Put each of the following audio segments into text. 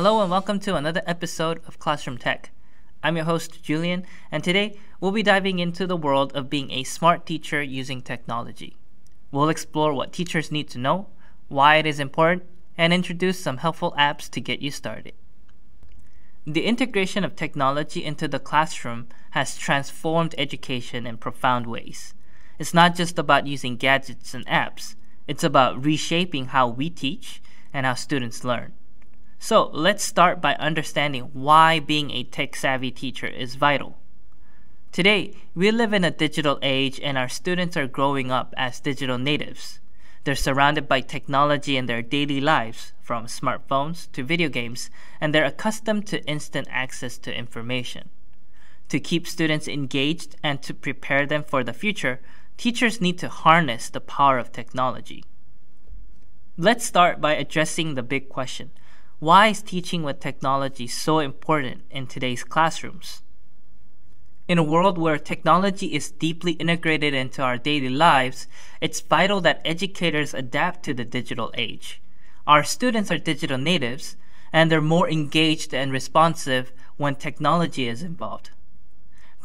Hello and welcome to another episode of Classroom Tech. I'm your host, Julien, and today we'll be diving into the world of being a smart teacher using technology. We'll explore what teachers need to know, why it is important, and introduce some helpful apps to get you started. The integration of technology into the classroom has transformed education in profound ways. It's not just about using gadgets and apps, it's about reshaping how we teach and how students learn. So let's start by understanding why being a tech savvy teacher is vital. Today, we live in a digital age and our students are growing up as digital natives. They're surrounded by technology in their daily lives, from smartphones to video games, and they're accustomed to instant access to information. To keep students engaged and to prepare them for the future, teachers need to harness the power of technology. Let's start by addressing the big question why is teaching with technology so important in today's classrooms? In a world where technology is deeply integrated into our daily lives, it's vital that educators adapt to the digital age. Our students are digital natives, and they're more engaged and responsive when technology is involved.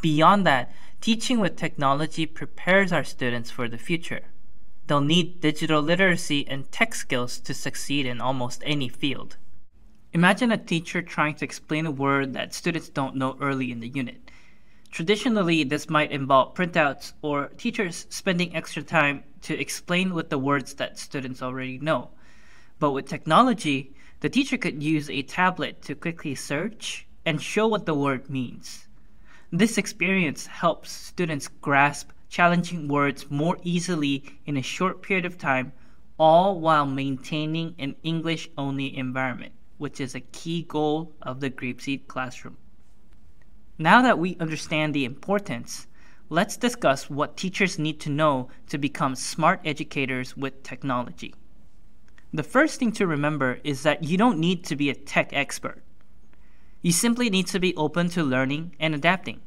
Beyond that, teaching with technology prepares our students for the future. They'll need digital literacy and tech skills to succeed in almost any field. Imagine a teacher trying to explain a word that students don't know early in the unit. Traditionally, this might involve printouts or teachers spending extra time to explain with the words that students already know. But with technology, the teacher could use a tablet to quickly search and show what the word means. This experience helps students grasp challenging words more easily in a short period of time, all while maintaining an English only environment, which is a key goal of the Grapeseed classroom. Now that we understand the importance, let's discuss what teachers need to know to become smart educators with technology. The first thing to remember is that you don't need to be a tech expert. You simply need to be open to learning and adapting.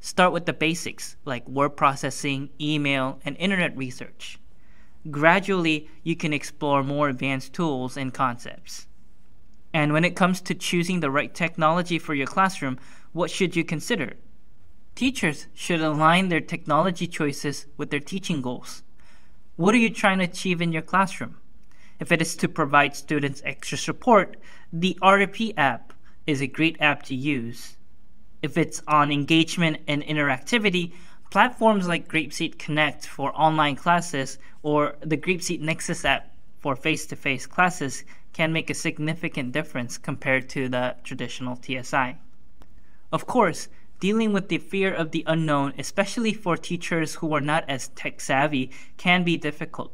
Start with the basics like word processing, email, and internet research. Gradually, you can explore more advanced tools and concepts. And when it comes to choosing the right technology for your classroom, what should you consider? Teachers should align their technology choices with their teaching goals. What are you trying to achieve in your classroom? If it is to provide students extra support, the RTP app is a great app to use. If it's on engagement and interactivity, platforms like Grapeseed Connect for online classes or the Grapeseed Nexus app for face to face classes can make a significant difference compared to the traditional TSI. Of course, dealing with the fear of the unknown, especially for teachers who are not as tech savvy, can be difficult.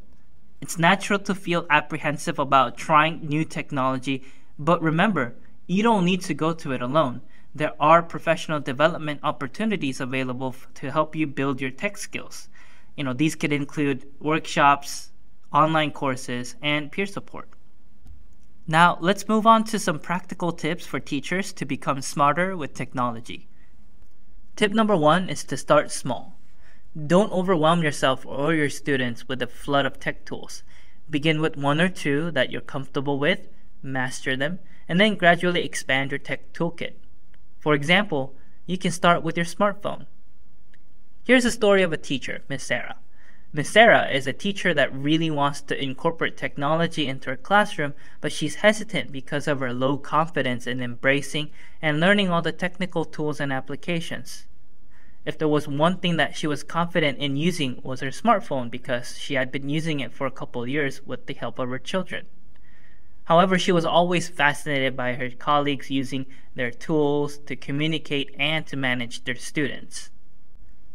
It's natural to feel apprehensive about trying new technology, but remember, you don't need to go to it alone. There are professional development opportunities available to help you build your tech skills. You know, these could include workshops, online courses, and peer support. Now, let's move on to some practical tips for teachers to become smarter with technology. Tip number one is to start small. Don't overwhelm yourself or your students with a flood of tech tools. Begin with one or two that you're comfortable with, master them, and then gradually expand your tech toolkit. For example, you can start with your smartphone. Here's a story of a teacher, Miss Sarah. Miss Sarah is a teacher that really wants to incorporate technology into her classroom, but she's hesitant because of her low confidence in embracing and learning all the technical tools and applications. If there was one thing that she was confident in using was her smartphone because she had been using it for a couple years with the help of her children. However, she was always fascinated by her colleagues using their tools to communicate and to manage their students.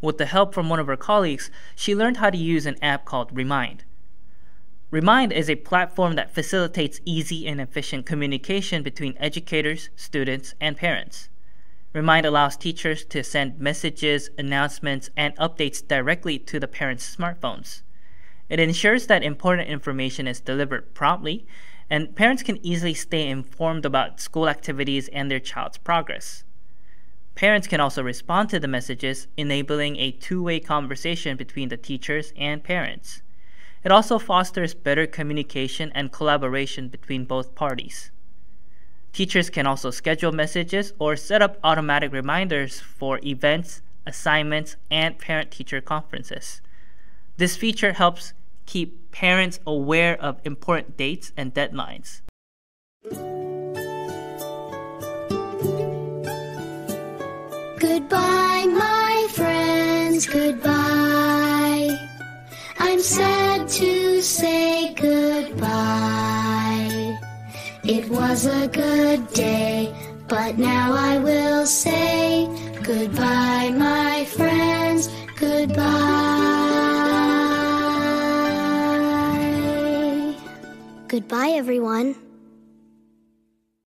With the help from one of her colleagues, she learned how to use an app called Remind. Remind is a platform that facilitates easy and efficient communication between educators, students, and parents. Remind allows teachers to send messages, announcements, and updates directly to the parents' smartphones. It ensures that important information is delivered promptly, and parents can easily stay informed about school activities and their child's progress. Parents can also respond to the messages, enabling a two way conversation between the teachers and parents. It also fosters better communication and collaboration between both parties. Teachers can also schedule messages or set up automatic reminders for events, assignments, and parent teacher conferences. This feature helps keep parents aware of important dates and deadlines. Goodbye, my friends, goodbye. I'm sad to say goodbye. It was a good day, but now I will say goodbye, my friends, goodbye. Goodbye, everyone.